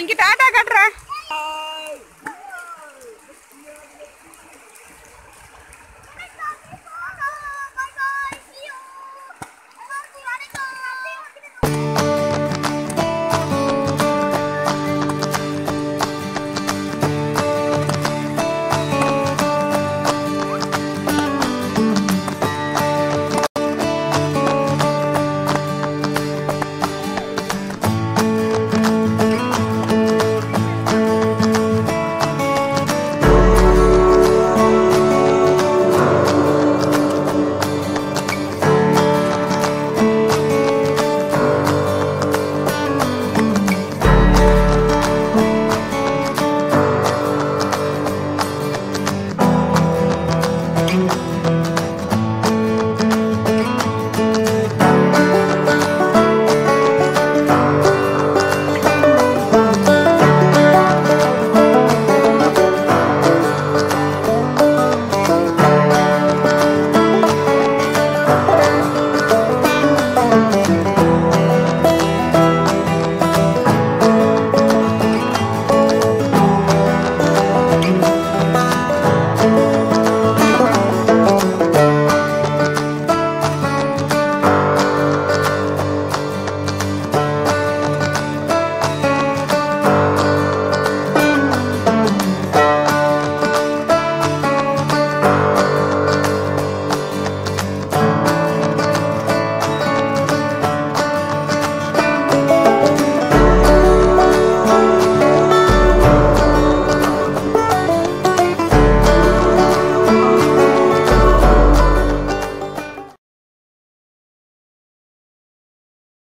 இங்கே டாட்டா காட்டுறேன்